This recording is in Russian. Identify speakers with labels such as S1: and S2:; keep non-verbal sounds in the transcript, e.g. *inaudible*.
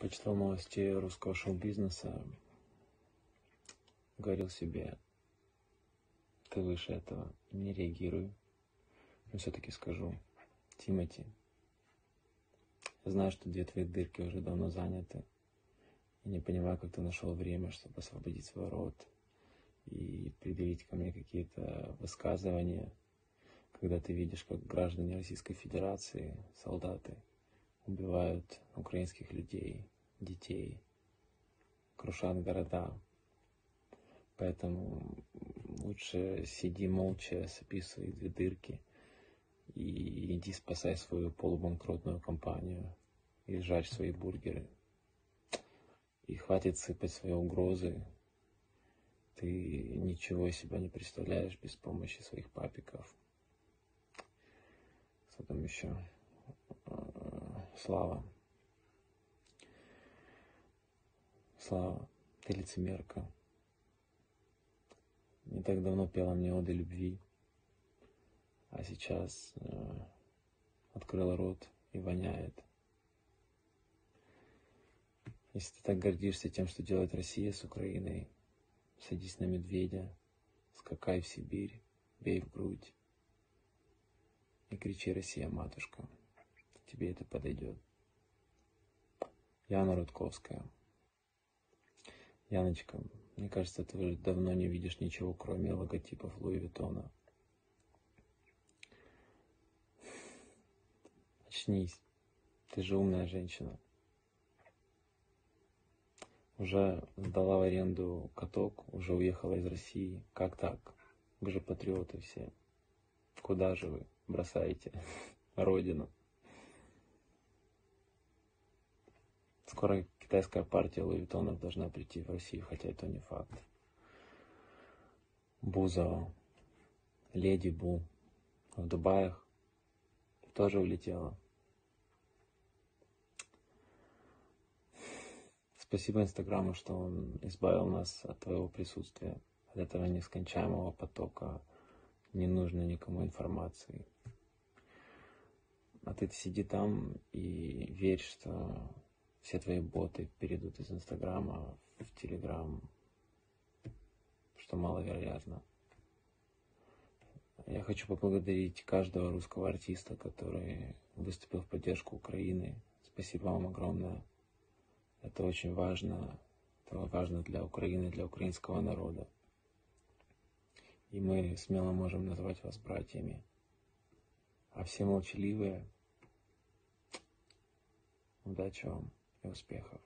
S1: почитал новости русского шоу-бизнеса, говорил себе, ты выше этого, не реагируй. Но все-таки скажу, Тимати, знаю, что две твои дырки уже давно заняты. И не понимаю, как ты нашел время, чтобы освободить свой рот и предъявить ко мне какие-то высказывания, когда ты видишь, как граждане Российской Федерации, солдаты, убивают украинских людей, детей, крушат города. Поэтому лучше сиди молча, сопи свои две дырки и иди спасай свою полубанкротную компанию и жарь свои бургеры. И хватит сыпать свои угрозы. Ты ничего себя не представляешь без помощи своих папиков. Что там еще? Слава. Слава, ты лицемерка. Не так давно пела мне оды любви, а сейчас э, открыла рот и воняет. Если ты так гордишься тем, что делает Россия с Украиной, садись на медведя, скакай в Сибирь, бей в грудь и кричи «Россия, матушка!» тебе это подойдет. Яна Рудковская. Яночка, мне кажется, ты уже давно не видишь ничего, кроме логотипов Луи Виттона. Очнись. Ты же умная женщина. Уже сдала в аренду каток, уже уехала из России. Как так? Вы же патриоты все. Куда же вы бросаете *laughs* родину? Скоро китайская партия Луитонов должна прийти в Россию, хотя это не факт. Бузова, Леди Бу в Дубаях тоже улетела. Спасибо Инстаграму, что он избавил нас от твоего присутствия, от этого нескончаемого потока ненужной никому информации. А ты сиди там и верь, что все твои боты перейдут из Инстаграма в Телеграм, что маловероятно. Я хочу поблагодарить каждого русского артиста, который выступил в поддержку Украины. Спасибо вам огромное. Это очень важно. Это важно для Украины, для украинского народа. И мы смело можем назвать вас братьями. А все молчаливые, удачи вам и успехов.